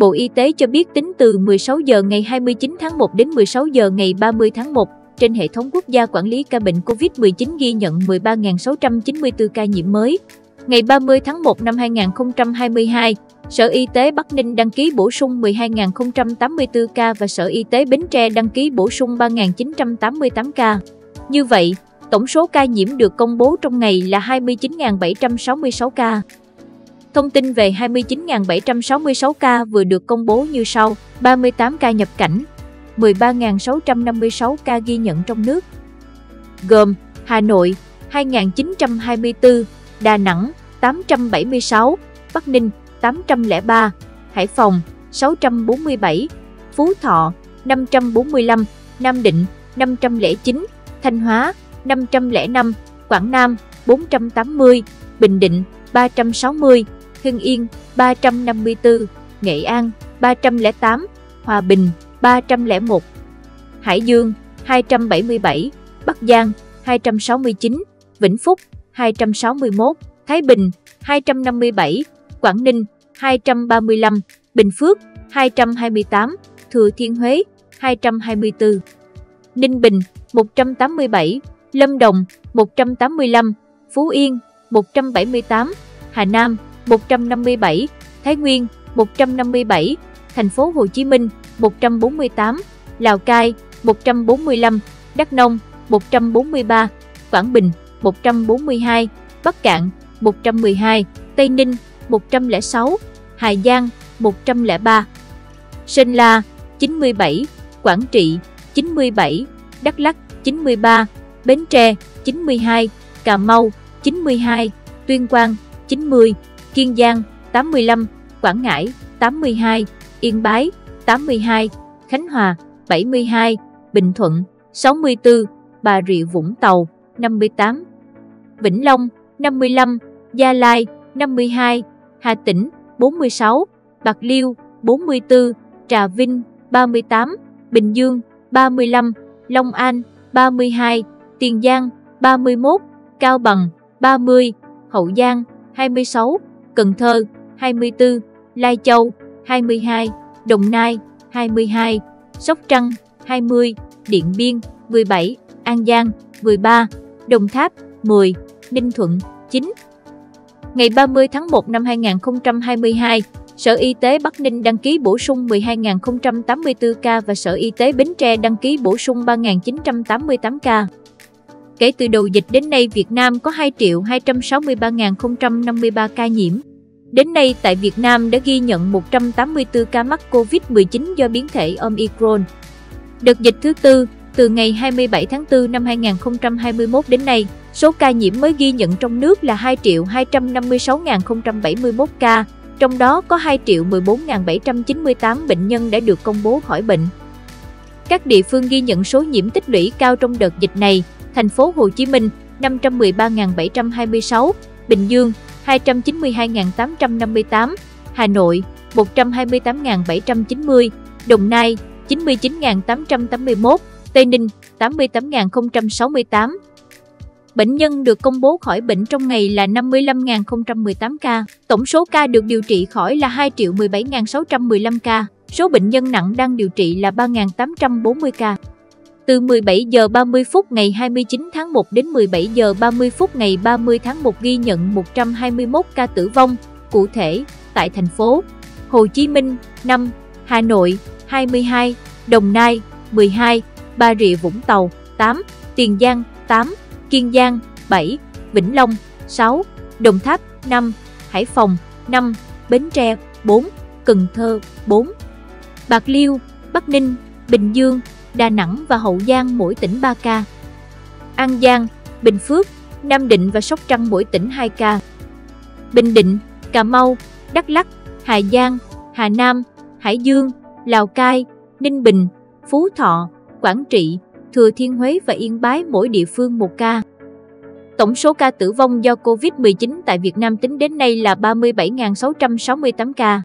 Bộ Y tế cho biết tính từ 16 giờ ngày 29 tháng 1 đến 16 giờ ngày 30 tháng 1, trên hệ thống quốc gia quản lý ca bệnh COVID-19 ghi nhận 13.694 ca nhiễm mới. Ngày 30 tháng 1 năm 2022, Sở Y tế Bắc Ninh đăng ký bổ sung 12.084 ca và Sở Y tế Bến Tre đăng ký bổ sung 3.988 ca. Như vậy, tổng số ca nhiễm được công bố trong ngày là 29.766 ca. Thông tin về 29.766 ca vừa được công bố như sau, 38 ca nhập cảnh, 13.656 ca ghi nhận trong nước, gồm Hà Nội 2.924, Đà Nẵng 876, Bắc Ninh 803, Hải Phòng 647, Phú Thọ 545, Nam Định 509, Thanh Hóa 505, Quảng Nam 480, Bình Định 360, Hưng Yên 354, Nghệ An 308, Hòa Bình 301, Hải Dương 277, Bắc Giang 269, Vĩnh Phúc 261, Thái Bình 257, Quảng Ninh 235, Bình Phước 228, Thừa Thiên Huế 224, Ninh Bình 187, Lâm Đồng 185, Phú Yên 178, Hà Nam 157, Thái Nguyên 157, Thành phố Hồ Chí Minh 148, Lào Cai 145, Đắk Nông 143, Quảng Bình 142, Bắc Cạn 112, Tây Ninh 106, Hà Giang 103, Sơn La 97, Quảng Trị 97, Đắk Lắk 93, Bến Tre 92, Cà Mau 92, Tuyên Quang 90, Kiên Giang 85, Quảng Ngãi 82, Yên Bái 82, Khánh Hòa 72, Bình Thuận 64, Bà Rịa Vũng Tàu 58, Vĩnh Long 55, Gia Lai 52, Hà Tĩnh 46, Bạc Liêu 44, Trà Vinh 38, Bình Dương 35, Long An 32, Tiền Giang 31, Cao Bằng 30, Hậu Giang 26, Cần Thơ 24, Lai Châu 22, Đồng Nai 22, Sóc Trăng 20, Điện Biên 17, An Giang 13, Đồng Tháp 10, Ninh Thuận 9. Ngày 30 tháng 1 năm 2022, Sở Y tế Bắc Ninh đăng ký bổ sung 12.084 ca và Sở Y tế Bến Tre đăng ký bổ sung 3.988 ca. Kể từ đầu dịch đến nay, Việt Nam có 2 263.053 ca nhiễm. Đến nay, tại Việt Nam đã ghi nhận 184 ca mắc COVID-19 do biến thể Omicron. Đợt dịch thứ tư, từ ngày 27 tháng 4 năm 2021 đến nay, số ca nhiễm mới ghi nhận trong nước là 2 256.071 ca, trong đó có 2 14.798 bệnh nhân đã được công bố khỏi bệnh. Các địa phương ghi nhận số nhiễm tích lũy cao trong đợt dịch này, thành phố Hồ Chí Minh 513.726, Bình Dương 292.858, Hà Nội 128.790, Đồng Nai 99.881, Tây Ninh 88.068. Bệnh nhân được công bố khỏi bệnh trong ngày là 55.018 ca. Tổng số ca được điều trị khỏi là 2 17.615 ca. Số bệnh nhân nặng đang điều trị là 3.840 ca. Từ 17 giờ 30 phút ngày 29 tháng 1 đến 17 giờ 30 phút ngày 30 tháng 1 ghi nhận 121 ca tử vong, cụ thể tại thành phố Hồ Chí Minh 5, Hà Nội 22, Đồng Nai 12, Bà Rịa Vũng Tàu 8, Tiền Giang 8, Kiên Giang 7, Vĩnh Long 6, Đồng Tháp 5, Hải Phòng 5, Bến Tre 4, Cần Thơ 4, Bạc Liêu, Bắc Ninh, Bình Dương, Đà Nẵng và Hậu Giang mỗi tỉnh 3 ca. An Giang, Bình Phước, Nam Định và Sóc Trăng mỗi tỉnh 2 ca. Bình Định, Cà Mau, Đắk Lắk, Hà Giang, Hà Nam, Hải Dương, Lào Cai, Ninh Bình, Phú Thọ, Quảng Trị, Thừa Thiên Huế và Yên Bái mỗi địa phương một ca. Tổng số ca tử vong do COVID-19 tại Việt Nam tính đến nay là 37.668 ca.